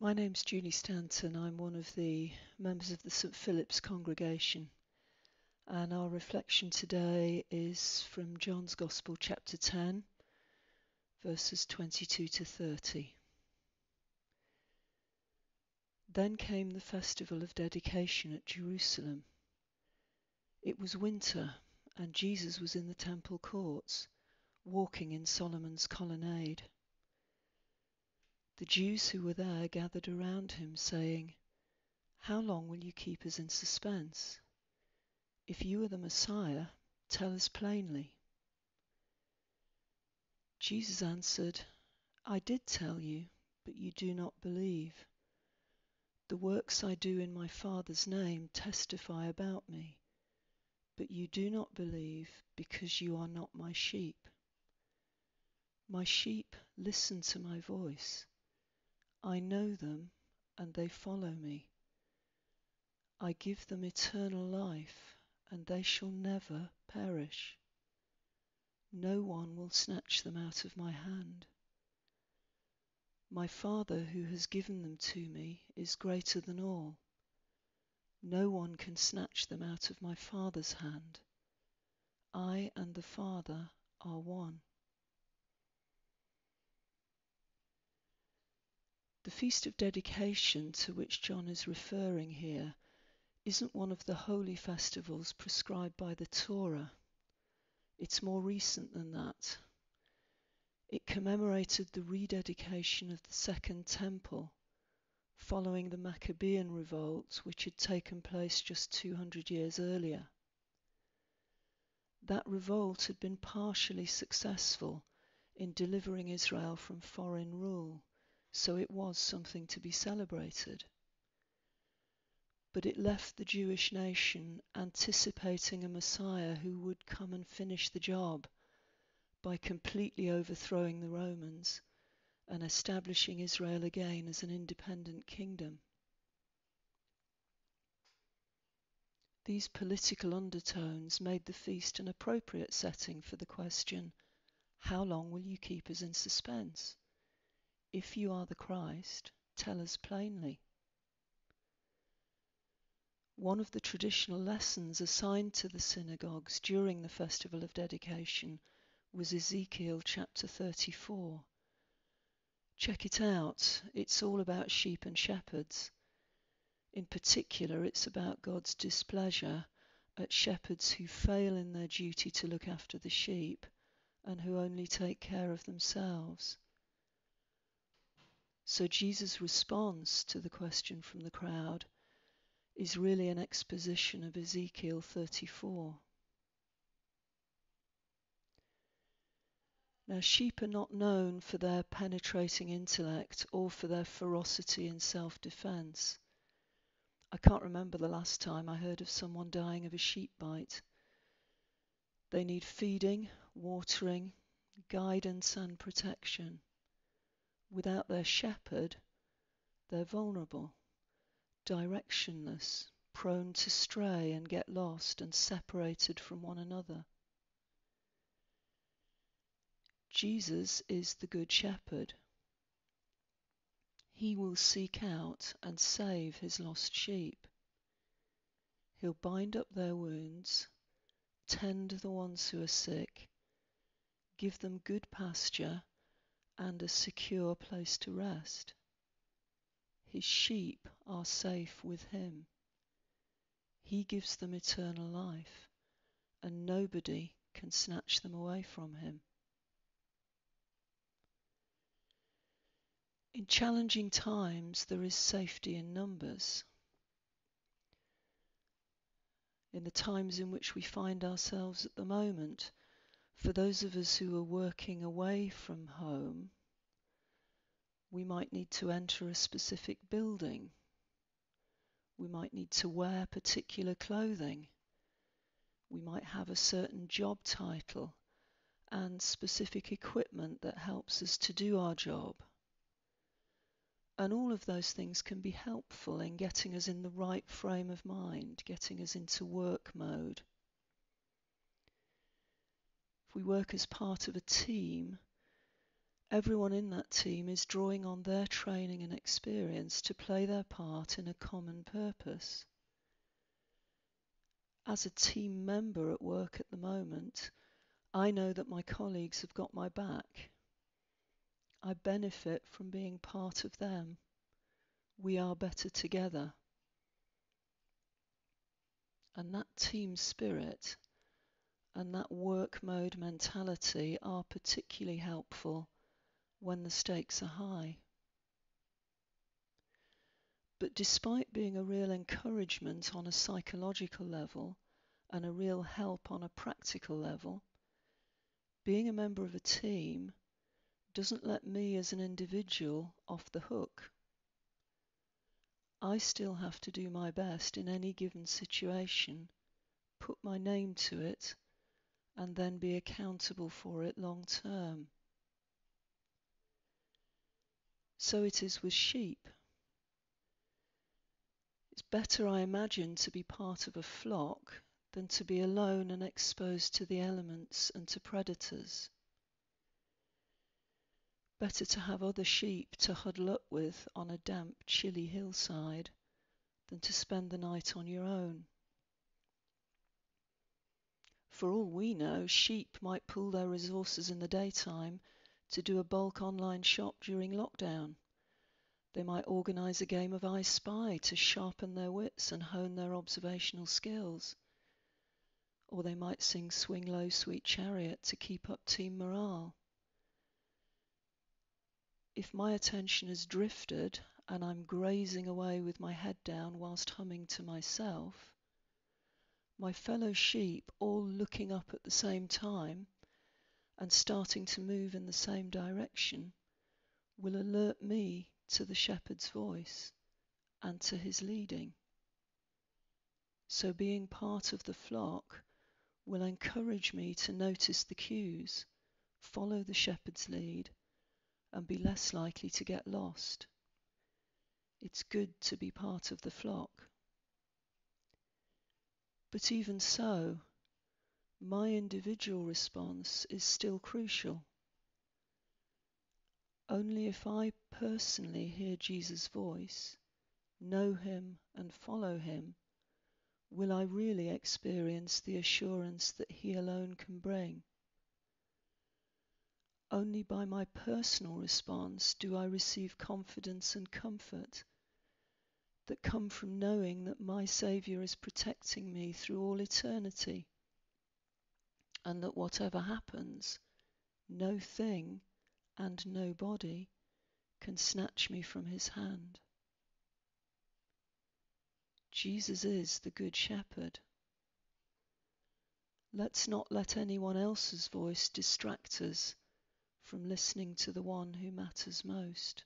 My name's Julie Stanton. I'm one of the members of the St Philip's congregation. And our reflection today is from John's Gospel, chapter 10, verses 22 to 30. Then came the festival of dedication at Jerusalem. It was winter, and Jesus was in the temple courts, walking in Solomon's colonnade. The Jews who were there gathered around him, saying, How long will you keep us in suspense? If you are the Messiah, tell us plainly. Jesus answered, I did tell you, but you do not believe. The works I do in my Father's name testify about me, but you do not believe because you are not my sheep. My sheep listen to my voice. I know them and they follow me. I give them eternal life and they shall never perish. No one will snatch them out of my hand. My Father who has given them to me is greater than all. No one can snatch them out of my Father's hand. I and the Father are one. The Feast of Dedication to which John is referring here isn't one of the holy festivals prescribed by the Torah. It's more recent than that. It commemorated the rededication of the Second Temple following the Maccabean revolt, which had taken place just 200 years earlier. That revolt had been partially successful in delivering Israel from foreign rule so it was something to be celebrated. But it left the Jewish nation anticipating a Messiah who would come and finish the job by completely overthrowing the Romans and establishing Israel again as an independent kingdom. These political undertones made the feast an appropriate setting for the question how long will you keep us in suspense? If you are the Christ, tell us plainly. One of the traditional lessons assigned to the synagogues during the festival of dedication was Ezekiel chapter 34. Check it out, it's all about sheep and shepherds. In particular, it's about God's displeasure at shepherds who fail in their duty to look after the sheep and who only take care of themselves. So Jesus' response to the question from the crowd is really an exposition of Ezekiel 34. Now, sheep are not known for their penetrating intellect or for their ferocity in self defense. I can't remember the last time I heard of someone dying of a sheep bite. They need feeding, watering, guidance, and protection. Without their shepherd, they're vulnerable, directionless, prone to stray and get lost and separated from one another. Jesus is the Good Shepherd. He will seek out and save his lost sheep. He'll bind up their wounds, tend the ones who are sick, give them good pasture and a secure place to rest. His sheep are safe with him. He gives them eternal life, and nobody can snatch them away from him. In challenging times, there is safety in numbers. In the times in which we find ourselves at the moment, for those of us who are working away from home, we might need to enter a specific building. We might need to wear particular clothing. We might have a certain job title and specific equipment that helps us to do our job. And all of those things can be helpful in getting us in the right frame of mind, getting us into work mode we work as part of a team everyone in that team is drawing on their training and experience to play their part in a common purpose. As a team member at work at the moment, I know that my colleagues have got my back. I benefit from being part of them. We are better together. And that team spirit and that work mode mentality are particularly helpful when the stakes are high. But despite being a real encouragement on a psychological level and a real help on a practical level, being a member of a team doesn't let me as an individual off the hook. I still have to do my best in any given situation, put my name to it, and then be accountable for it long term. So it is with sheep. It's better, I imagine, to be part of a flock than to be alone and exposed to the elements and to predators. Better to have other sheep to huddle up with on a damp, chilly hillside than to spend the night on your own. For all we know, sheep might pool their resources in the daytime to do a bulk online shop during lockdown they might organise a game of I Spy to sharpen their wits and hone their observational skills. Or they might sing Swing Low, Sweet Chariot to keep up team morale. If my attention has drifted and I'm grazing away with my head down whilst humming to myself, my fellow sheep all looking up at the same time and starting to move in the same direction will alert me to the shepherd's voice and to his leading. So, being part of the flock will encourage me to notice the cues, follow the shepherd's lead, and be less likely to get lost. It's good to be part of the flock. But even so, my individual response is still crucial. Only if I personally hear Jesus' voice, know him and follow him, will I really experience the assurance that he alone can bring. Only by my personal response do I receive confidence and comfort that come from knowing that my Saviour is protecting me through all eternity, and that whatever happens, no thing and nobody can snatch me from his hand. Jesus is the Good Shepherd. Let's not let anyone else's voice distract us from listening to the one who matters most.